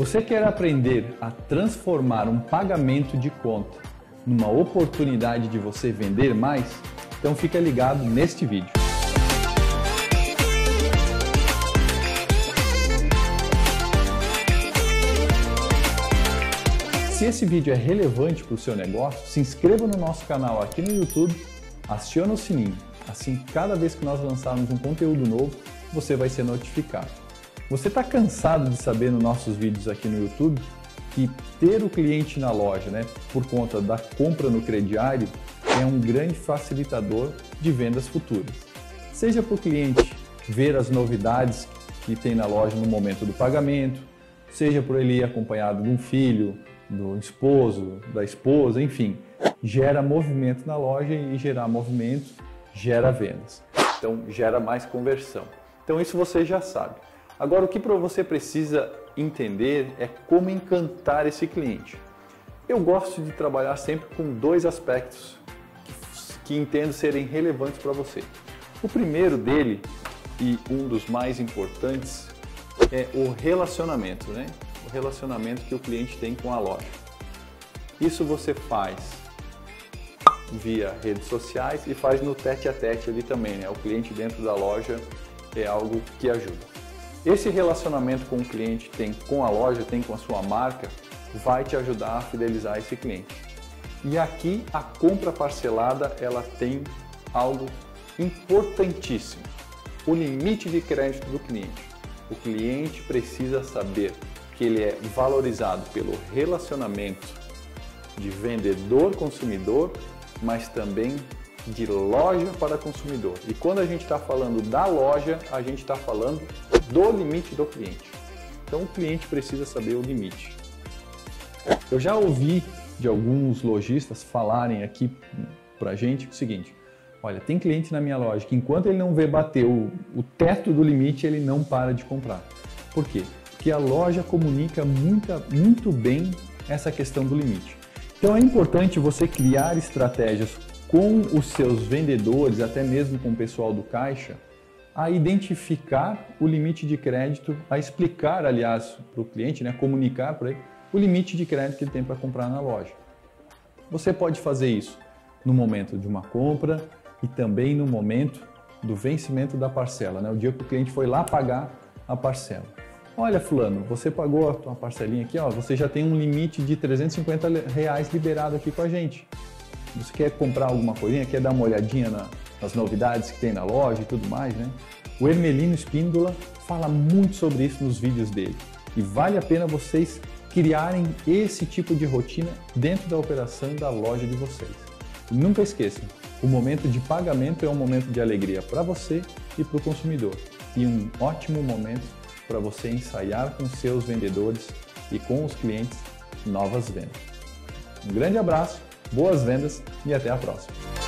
Você quer aprender a transformar um pagamento de conta numa oportunidade de você vender mais? Então fica ligado neste vídeo. Se esse vídeo é relevante para o seu negócio, se inscreva no nosso canal aqui no YouTube, acione o sininho. Assim, cada vez que nós lançarmos um conteúdo novo, você vai ser notificado. Você está cansado de saber nos nossos vídeos aqui no YouTube que ter o cliente na loja, né, por conta da compra no crediário, é um grande facilitador de vendas futuras. Seja para o cliente ver as novidades que tem na loja no momento do pagamento, seja por ele ir acompanhado de um filho, do esposo, da esposa, enfim, gera movimento na loja e gerar movimento gera vendas. Então gera mais conversão. Então isso você já sabe. Agora, o que você precisa entender é como encantar esse cliente. Eu gosto de trabalhar sempre com dois aspectos que, que entendo serem relevantes para você. O primeiro dele, e um dos mais importantes, é o relacionamento, né? O relacionamento que o cliente tem com a loja. Isso você faz via redes sociais e faz no tete a tete ali também, né? O cliente dentro da loja é algo que ajuda. Esse relacionamento com o cliente tem com a loja, tem com a sua marca, vai te ajudar a fidelizar esse cliente. E aqui a compra parcelada ela tem algo importantíssimo: o limite de crédito do cliente. O cliente precisa saber que ele é valorizado pelo relacionamento de vendedor-consumidor, mas também de loja para consumidor. E quando a gente está falando da loja, a gente está falando do limite do cliente. Então o cliente precisa saber o limite. Eu já ouvi de alguns lojistas falarem aqui para a gente o seguinte: olha, tem cliente na minha loja que enquanto ele não vê bater o, o teto do limite, ele não para de comprar. Por quê? Porque a loja comunica muita, muito bem essa questão do limite. Então é importante você criar estratégias com os seus vendedores, até mesmo com o pessoal do caixa, a identificar o limite de crédito, a explicar, aliás, para o cliente, né, comunicar para ele o limite de crédito que ele tem para comprar na loja. Você pode fazer isso no momento de uma compra e também no momento do vencimento da parcela, né? o dia que o cliente foi lá pagar a parcela. Olha, fulano, você pagou a tua parcelinha aqui, ó, você já tem um limite de 350 reais liberado aqui com a gente. Você quer comprar alguma coisinha, quer dar uma olhadinha na, nas novidades que tem na loja e tudo mais, né? O Hermelino Espíndola fala muito sobre isso nos vídeos dele. E vale a pena vocês criarem esse tipo de rotina dentro da operação da loja de vocês. E nunca esqueçam, o momento de pagamento é um momento de alegria para você e para o consumidor. E um ótimo momento para você ensaiar com seus vendedores e com os clientes novas vendas. Um grande abraço boas vendas e até a próxima.